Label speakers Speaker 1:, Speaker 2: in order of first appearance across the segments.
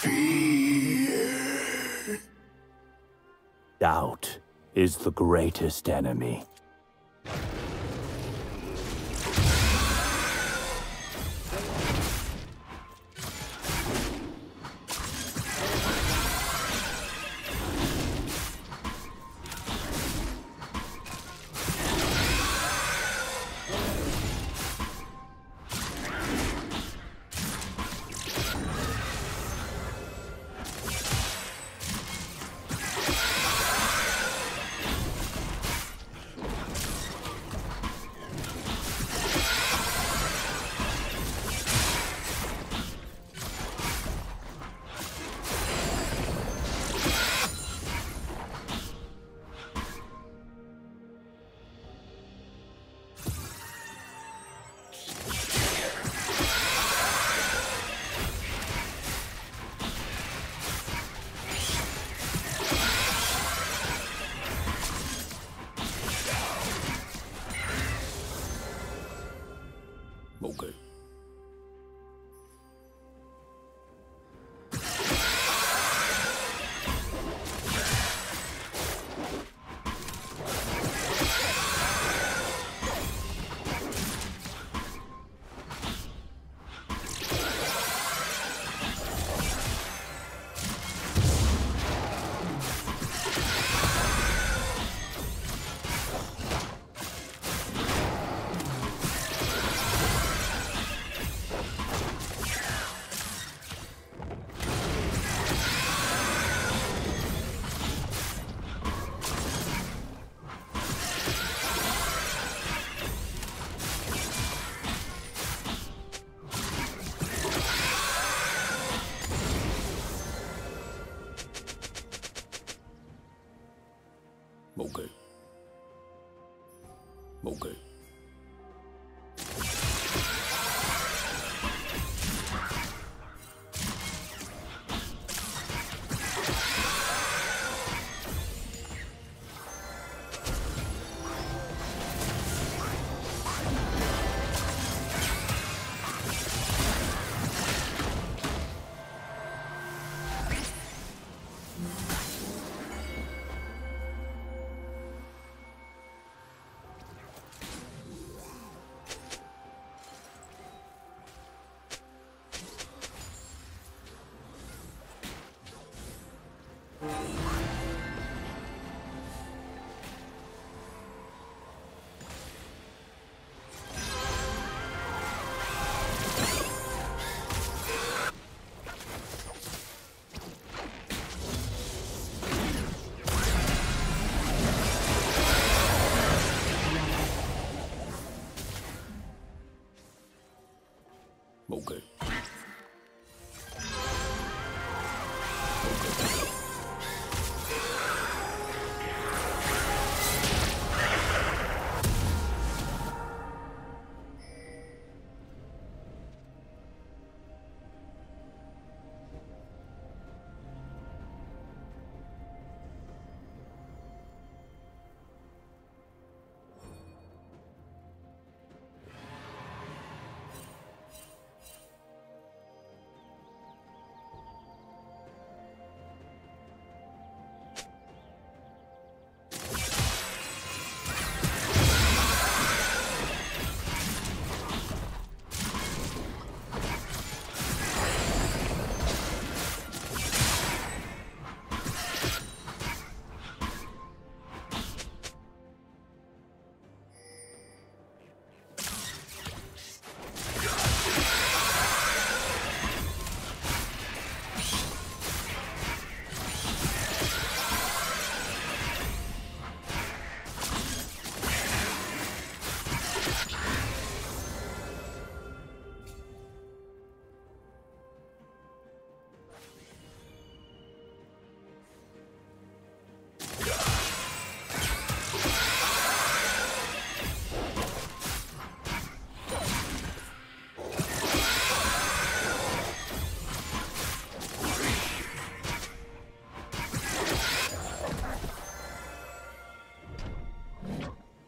Speaker 1: Fear. Doubt is the greatest enemy.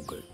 Speaker 1: трогает.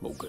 Speaker 1: 没给。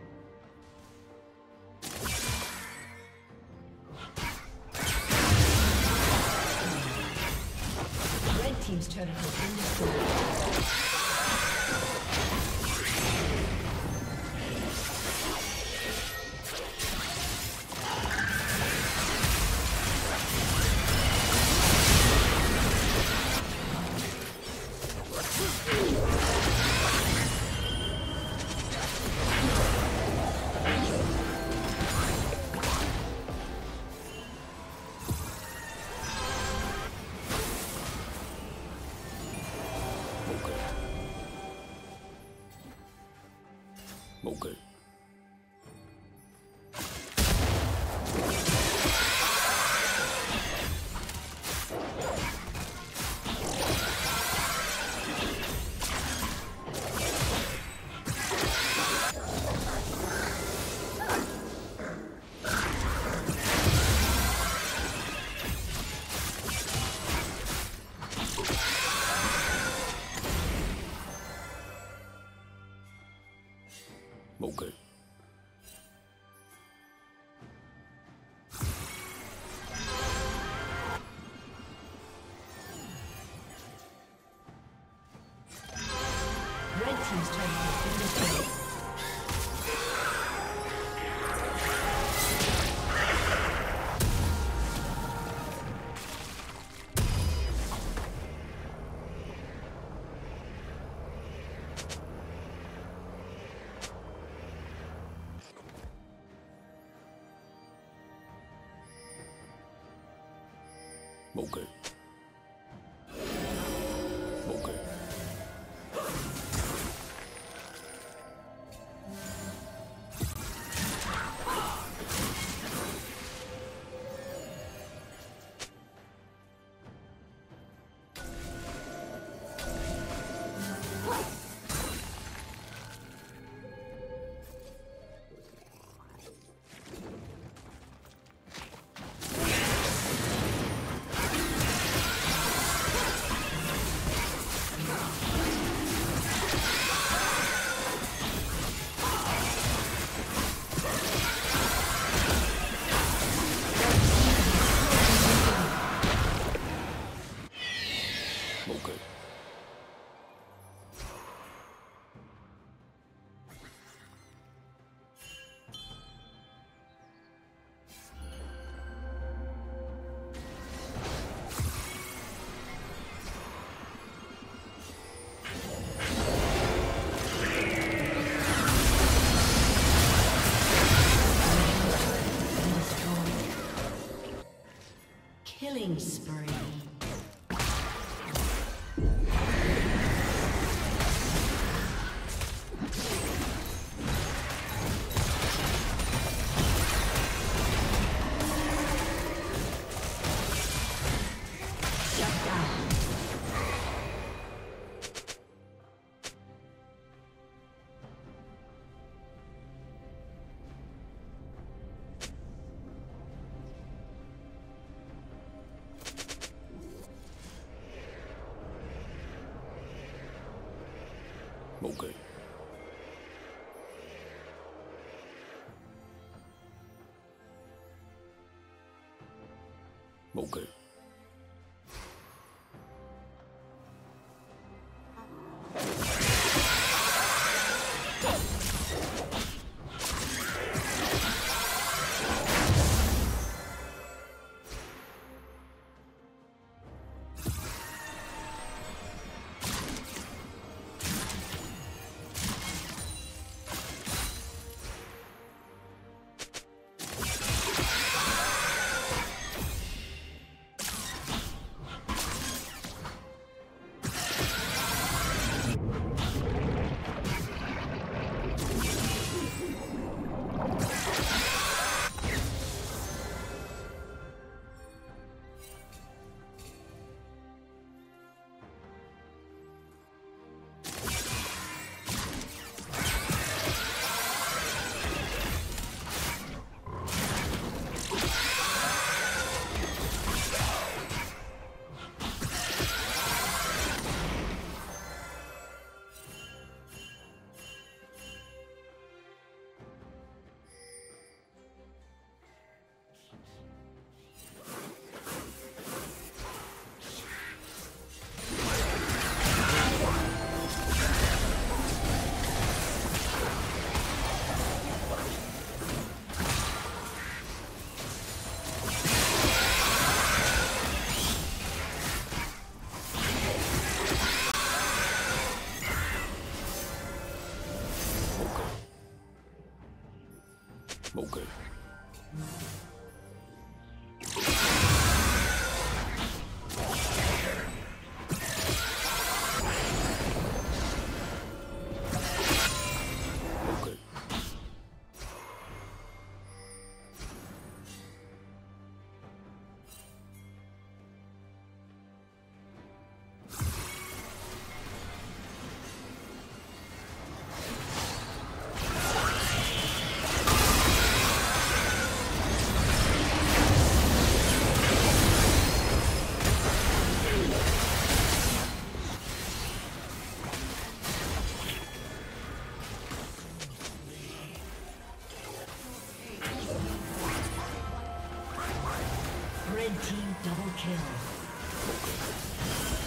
Speaker 1: 没给
Speaker 2: Killing spree. 목을.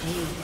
Speaker 2: Ace.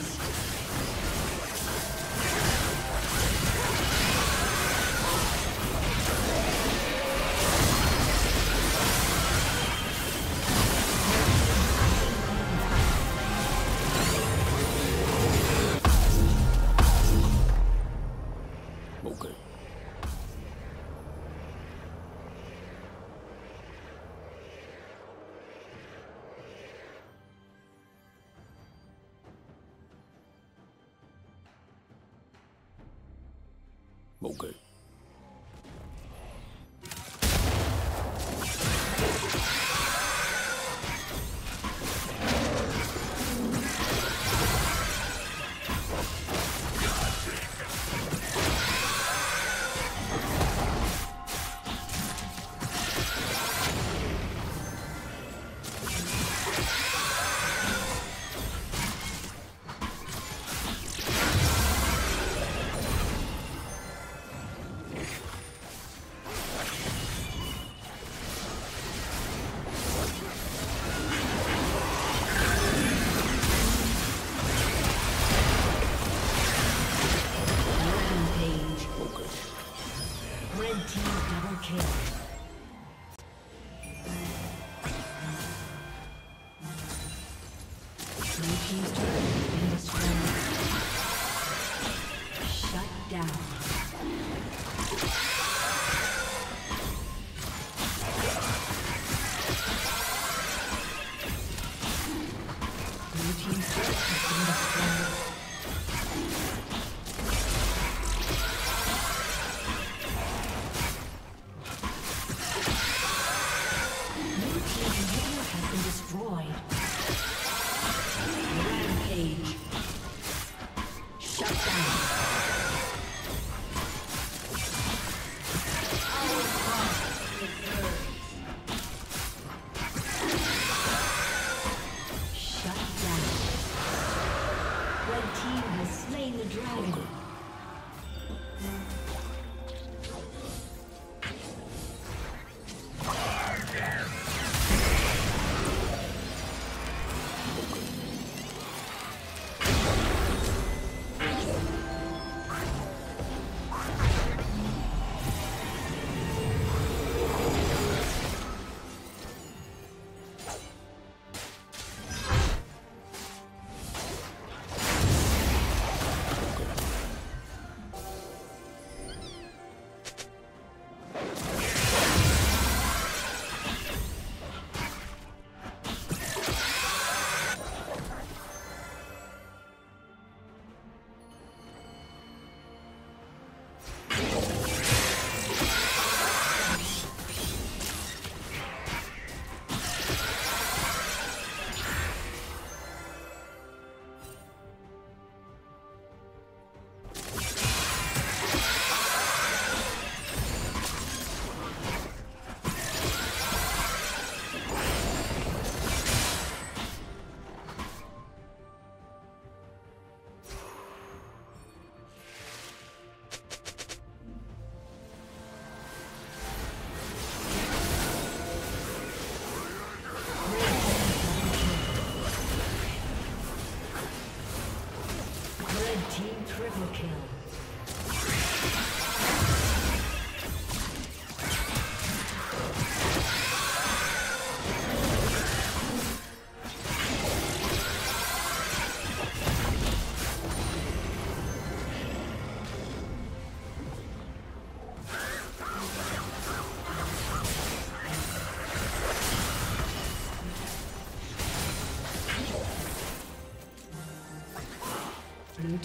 Speaker 2: Yeah.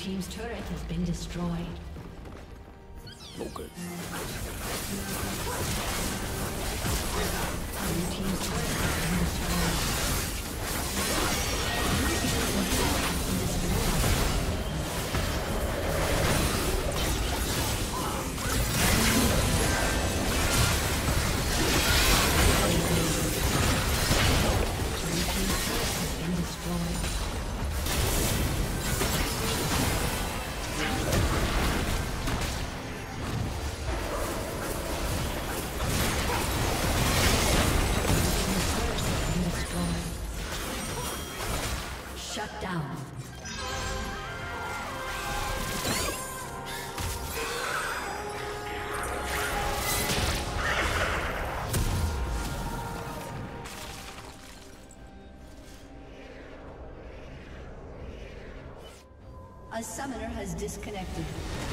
Speaker 2: Team's turret has been destroyed.
Speaker 1: Okay.
Speaker 2: Blue team's turret has been destroyed.
Speaker 3: Has disconnected.